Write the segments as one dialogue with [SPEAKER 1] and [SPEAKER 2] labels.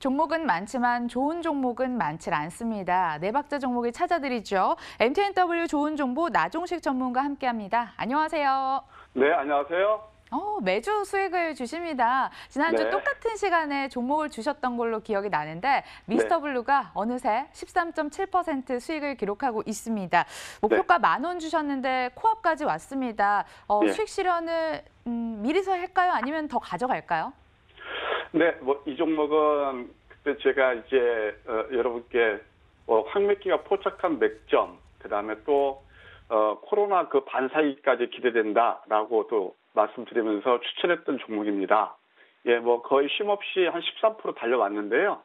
[SPEAKER 1] 종목은 많지만 좋은 종목은 많지 않습니다. 네 박자 종목을 찾아드리죠. MTNW 좋은 정보 나종식 전문가 함께합니다. 안녕하세요.
[SPEAKER 2] 네, 안녕하세요.
[SPEAKER 1] 어, 매주 수익을 주십니다. 지난주
[SPEAKER 2] 네.
[SPEAKER 1] 똑같은 시간에 종목을 주셨던 걸로 기억이 나는데 미스터
[SPEAKER 2] 네.
[SPEAKER 1] 블루가 어느새 13.7% 수익을 기록하고 있습니다. 목표가 만원 주셨는데 코앞까지 왔습니다. 어,
[SPEAKER 2] 네.
[SPEAKER 1] 수익 실현을 음, 미리서 할까요? 아니면 더 가져갈까요?
[SPEAKER 2] 네, 뭐 이 종목은 그때 제가 이제 어, 여러분께 어, 황맥기가 포착한 맥점, 그 다음에 또 어, 코로나 그 반사이까지 기대된다라고 또 말씀드리면서 추천했던 종목입니다. 예, 뭐 거의 쉼없이 한 13% 달려왔는데요.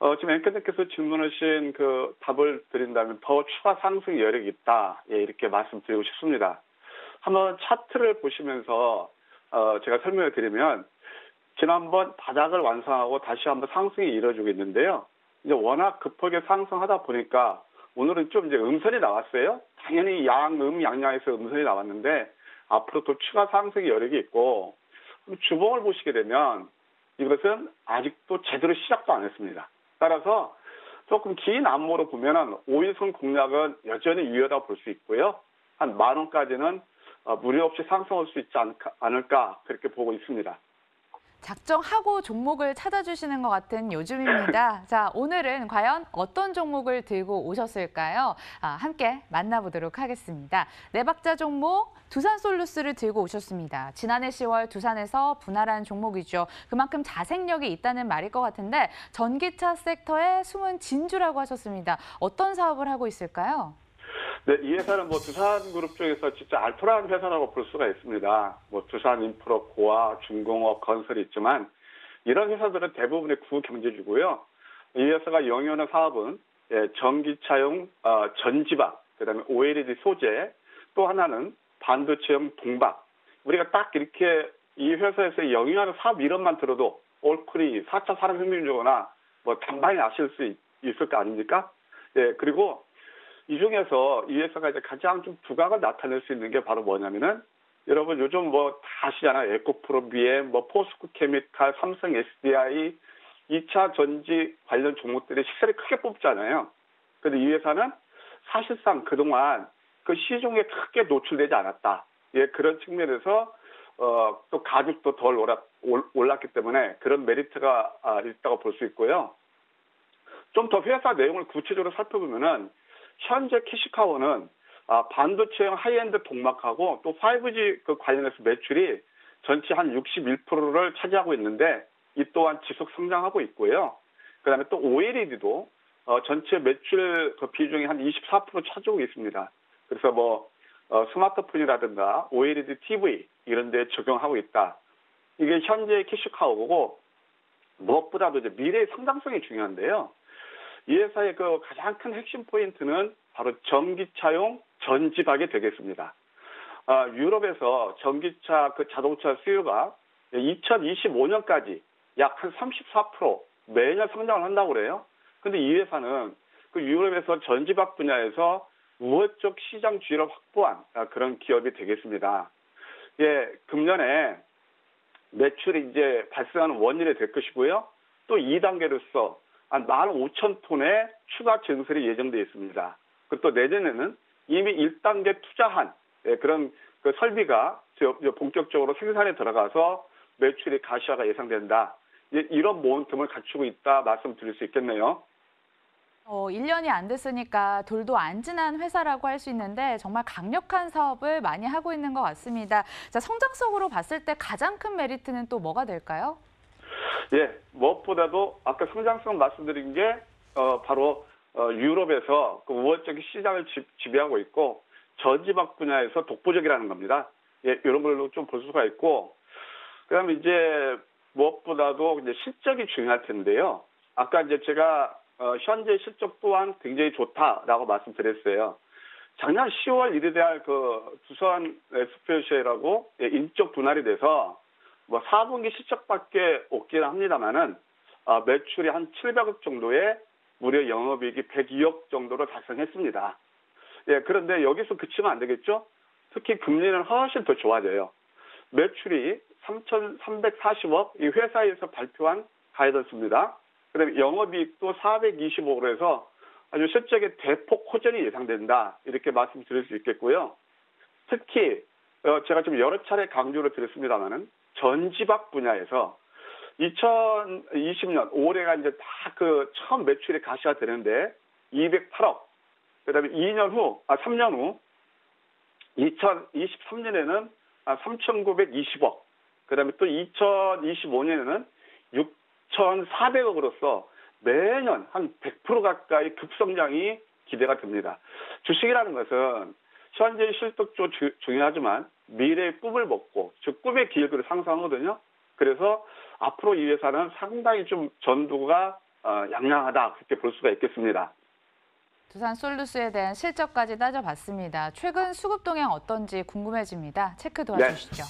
[SPEAKER 2] 어, 지금 앵커님께서 질문하신 그 답을 드린다면 더 추가 상승 여력이 있다. 예, 이렇게 말씀드리고 싶습니다. 한번 차트를 보시면서 어, 제가 설명을 드리면 지난번 바닥을 완성하고 다시 한번 상승이 이루어지고 있는데요. 이제 워낙 급하게 상승하다 보니까 오늘은 좀 이제 음선이 나왔어요. 당연히 양, 음, 양양에서 음선이 나왔는데 앞으로 또 추가 상승의 여력이 있고 주봉을 보시게 되면 이것은 아직도 제대로 시작도 안 했습니다. 따라서 조금 긴 안모로 보면은 5일선 공략은 여전히 유효하다 볼 수 있고요. 한 만 원까지는 어, 무리 없이 상승할 수 있지 않을까 그렇게 보고 있습니다.
[SPEAKER 1] 작정하고 종목을 찾아주시는 것 같은 요즘입니다. 자, 오늘은 과연 어떤 종목을 들고 오셨을까요? 아, 함께 만나보도록 하겠습니다. 네 박자 종목 두산솔루스를 들고 오셨습니다. 지난해 10월 두산에서 분할한 종목이죠. 그만큼 자생력이 있다는 말일 것 같은데 전기차 섹터의 숨은 진주라고 하셨습니다. 어떤 사업을 하고 있을까요?
[SPEAKER 2] 네, 이 회사는 뭐 두산 그룹 쪽에서 진짜 알토란 회사라고 볼 수가 있습니다. 뭐 두산 인프로, 고아, 중공업, 건설이 있지만 이런 회사들은 대부분의 구경제주고요. 이 회사가 영위하는 사업은 예, 전기차용 어, 전지박, 그다음에 OLED 소재, 또 하나는 반도체용 동박. 우리가 딱 이렇게 이 회사에서 영위하는 사업 이름만 들어도 올크리 4차 산업혁명이거나 뭐 단방에 아실 수 있, 있을 거 아닙니까? 예, 그리고 이 중에서 이 회사가 이제 가장 좀 두각을 나타낼 수 있는 게 바로 뭐냐면은 여러분 요즘 뭐 다 아시잖아요. 에코프로, BM, 뭐 포스코 케미칼, 삼성 SDI 2차 전지 관련 종목들이 시세를 크게 뽑잖아요. 근데 이 회사는 사실상 그동안 그 시중에 크게 노출되지 않았다. 예, 그런 측면에서 어, 또 가격도 덜 올랐, 올- 올랐기 때문에 그런 메리트가 아, 있다고 볼 수 있고요. 좀 더 회사 내용을 구체적으로 살펴보면은 현재 cash cow는 아, 반도체형 하이엔드 동막하고 또 5G 그 관련해서 매출이 전체 한 61%를 차지하고 있는데 이 또한 지속 성장하고 있고요. 그다음에 또 OLED도 어, 전체 매출 그 비중이 한 24% 차지하고 있습니다. 그래서 뭐 어, 스마트폰이라든가 OLED TV 이런 데 적용하고 있다. 이게 현재 cash cow고 무엇보다도 이제 미래의 성장성이 중요한데요. 이 회사의 그 가장 큰 핵심 포인트는 바로 전기차용 전지박이 되겠습니다. 아, 유럽에서 전기차 그 자동차 수요가 2025년까지 약 한 34% 매년 성장을 한다고 그래요. 근데 이 회사는 그 유럽에서 전지박 분야에서 우호적 시장 주의를 확보한 아, 그런 기업이 되겠습니다. 예, 금년에 매출이 이제 발생하는 원인이 될 것이고요. 또 2단계로서 한 15,000톤의 추가 증설이 예정되어 있습니다. 그리고 또 내년에는 이미 1단계 투자한 예, 그런 그 설비가 본격적으로 생산에 들어가서 매출이 가시화가 예상된다. 예, 이런 모멘텀을 갖추고 있다 말씀드릴 수 있겠네요.
[SPEAKER 1] 어, 1년이 안 됐으니까 돌도 안 지난 회사라고 할 수 있는데 정말 강력한 사업을 많이 하고 있는 것 같습니다. 자, 성장성으로 봤을 때 가장 큰 메리트는 또 뭐가 될까요?
[SPEAKER 2] 예, 무엇보다도 아까 성장성 말씀드린 게 어, 바로 어, 유럽에서 그 우월적인 시장을 지, 지배하고 있고 전지박 분야에서 독보적이라는 겁니다. 예, 이런 걸로 좀 볼 수가 있고 그다음에 이제 무엇보다도 이제 실적이 중요할 텐데요. 아까 이제 제가 어, 현재 실적 또한 굉장히 좋다라고 말씀드렸어요. 작년 10월 1일에 할그 두산 에스페셜이라고 예, 인적 분할이 돼서 뭐 4분기 실적밖에 없긴 합니다만은 아, 매출이 한 700억 정도에 무려 영업이익이 102억 정도로 달성했습니다. 예, 그런데 여기서 그치면 안 되겠죠? 특히 금리는 훨씬 더 좋아져요. 매출이 3,340억, 이 회사에서 발표한 가이던스입니다. 그다음에 영업이익도 425억으로 해서 아주 실적의 대폭 호전이 예상된다. 이렇게 말씀드릴 수 있겠고요. 특히 어, 제가 좀 여러 차례 강조를 드렸습니다만은 전지박 분야에서 2020년 올해가 이제 다 그 처음 매출이 가시가 되는데 208억. 그다음에 2년 후, 아 3년 후 2023년에는 아, 3,920억. 그다음에 또 2025년에는 6,400억으로서 매년 한 100% 가까이 급성장이 기대가 됩니다. 주식이라는 것은 현재 실적도 주- 중요하지만 미래의 꿈을 먹고 즉 꿈의 기획으로 상상하거든요. 그래서 앞으로 이 회사는 상당히 좀 전두가 어, 양양하다 그렇게 볼 수가 있겠습니다.
[SPEAKER 1] 두산 솔루스에 대한 실적까지 따져봤습니다. 최근 수급 동향 어떤지 궁금해집니다. 체크 도와주시죠.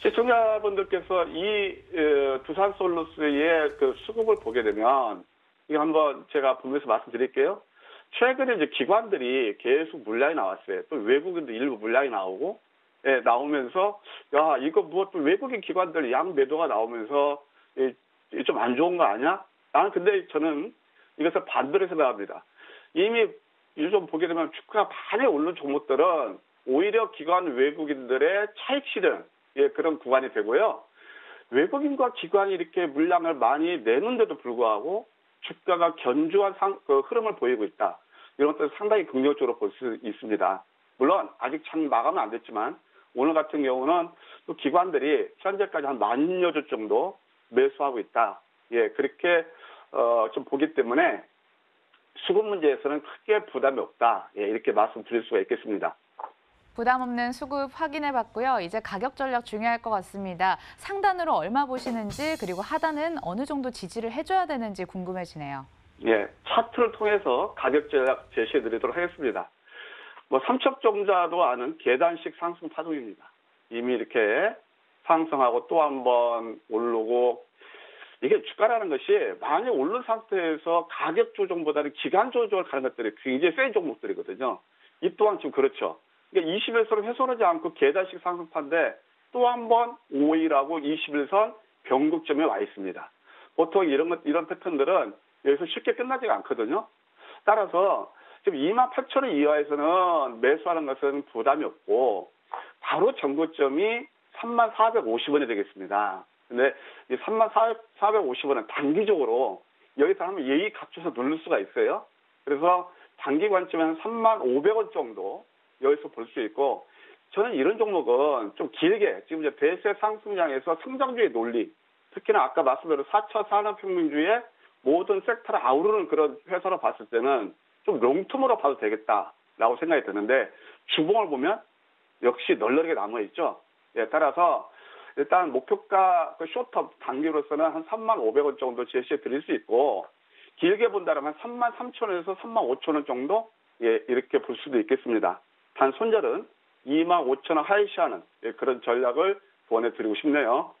[SPEAKER 2] 시청자분들께서 이 어, 두산 솔루스의 그 수급을 보게 되면 이거 한번 제가 분명해서 말씀드릴게요. 최근에 이제 기관들이 계속 물량이 나왔어요. 또 외국인도 일부 물량이 나오고 예, 나오면서 야 이거 무엇도 외국인 기관들 양 매도가 나오면서 좀안 좋은 거 아니야? 나는 근데 저는 이것을 반대로 생각합니다. 이미 요즘 보게 되면 주가가 많이 오른 종목들은 오히려 기관 외국인들의 차익 실현 예, 그런 구간이 되고요. 외국인과 기관이 이렇게 물량을 많이 내는데도 불구하고 주가가 견조한 상, 그 흐름을 보이고 있다. 이런 것들 상당히 긍정적으로 볼 수 있습니다. 물론 아직 장 마감은 안 됐지만 오늘 같은 경우는 또 기관들이 현재까지 한 만여 주 정도 매수하고 있다. 예, 그렇게 어, 좀 보기 때문에 수급 문제에서는 크게 부담이 없다. 예, 이렇게 말씀드릴 수가 있겠습니다.
[SPEAKER 1] 부담 없는 수급 확인해 봤고요. 이제 가격 전략 중요할 것 같습니다. 상단으로 얼마 보시는지 그리고 하단은 어느 정도 지지를 해줘야 되는지 궁금해지네요.
[SPEAKER 2] 예, 차트를 통해서 가격 제작 제시해 드리도록 하겠습니다. 뭐 삼척종자도 아는 계단식 상승 파동입니다. 이미 이렇게 상승하고 또 한 번 오르고 이게 주가라는 것이 많이 오른 상태에서 가격 조정보다는 기간 조정을 가는 것들이 굉장히 센 종목들이거든요. 이 또한 지금 그렇죠. 그러니까 21선을 훼손하지 않고 계단식 상승파인데 또 한 번 5일하고 21선 변곡점에 와 있습니다. 보통 이런 것, 이런 패턴들은 여기서 쉽게 끝나지가 않거든요. 따라서 지금 2만 8천 원 이하에서는 매수하는 것은 부담이 없고 바로 전고점이 3만 450원이 되겠습니다. 근데 이 3만 450원은 단기적으로 여기서 하면 예의 갖춰서 누를 수가 있어요. 그래서 단기 관점에는 3만 500원 정도 여기서 볼 수 있고 저는 이런 종목은 좀 길게 지금 이제 대세 상승장에서 성장주의 논리 특히나 아까 말씀대로 4차 산업혁명주의 모든 섹터를 아우르는 그런 회사로 봤을 때는 좀 롱텀으로 봐도 되겠다라고 생각이 드는데 주봉을 보면 역시 널널하게 남아 있죠. 예, 따라서 일단 목표가 그 쇼텀 단기로서는 한 3만 500원 정도 제시해 드릴 수 있고 길게 본다면 한 3만 3천 원에서 3만 5천 원 정도 예, 이렇게 볼 수도 있겠습니다. 단 손절은 2만 5천 원 하이시하는 예, 그런 전략을 보내드리고 싶네요.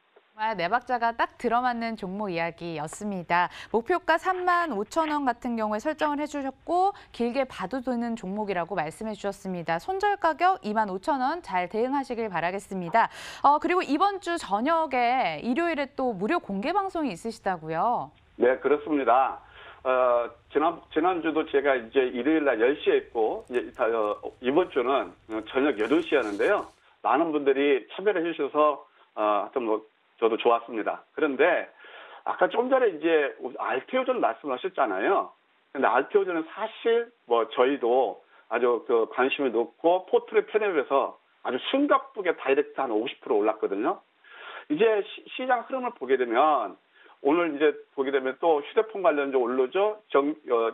[SPEAKER 1] 네 박자가 딱 들어맞는 종목 이야기였습니다. 목표가 3만 5천 원 같은 경우에 설정을 해주셨고 길게 봐도 되는 종목이라고 말씀해 주셨습니다. 손절 가격 2만 5천 원 잘 대응하시길 바라겠습니다. 어, 그리고 이번 주 저녁에 일요일에 또 무료 공개 방송이 있으시다고요.
[SPEAKER 2] 네, 그렇습니다. 어, 지난, 지난주도 제가 이제 일요일 날 10시에 했고, 이제, 어, 이번 주는 저녁 8시였는데요. 많은 분들이 참여를 해주셔서, 어, 하여튼 뭐, 저도 좋았습니다. 그런데, 아까 좀 전에 이제 알테오전 말씀하셨잖아요. 근데 알테오전은 사실 뭐, 저희도 아주 그 관심을 놓고 포트를 편입해서 아주 숨가쁘게 direct 한 50% 올랐거든요. 이제 시, 장 흐름을 보게 되면, 오늘 이제 보게 되면 또 휴대폰 관련주 오르죠. 정, 어,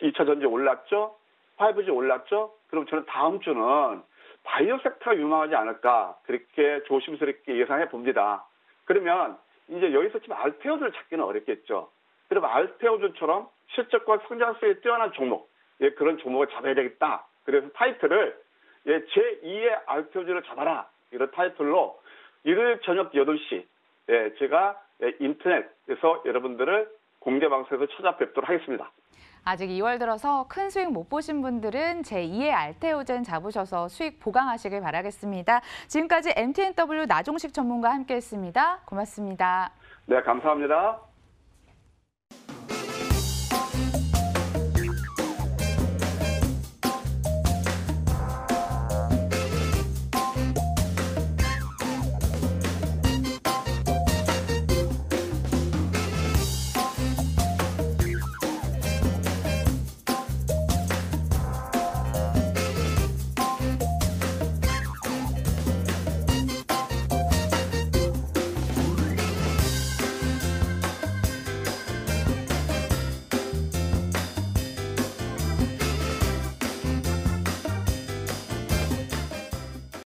[SPEAKER 2] 2차 전지 올랐죠. 5G 올랐죠. 그럼 저는 다음 주는 바이오 sector가 유망하지 않을까 그렇게 조심스럽게 예상해 봅니다. 그러면 이제 여기서 지금 알테오를 찾기는 어렵겠죠. 그럼 알테오주처럼 실적과 성장성이 뛰어난 종목, 예, 그런 종목을 잡아야 되겠다. 그래서 타이틀을 예, 제2의 알테오주를 잡아라. 이런 타이틀로 일요일 저녁 8시 예, 제가 인터넷에서 여러분들을 공개 방송에서 찾아뵙도록 하겠습니다.
[SPEAKER 1] 아직 2월 들어서 큰 수익 못 보신 분들은 제2의 알테오젠 잡으셔서 수익 보강하시길 바라겠습니다. 지금까지 MTNW 나종식 전문가 함께했습니다. 고맙습니다.
[SPEAKER 2] 네, 감사합니다.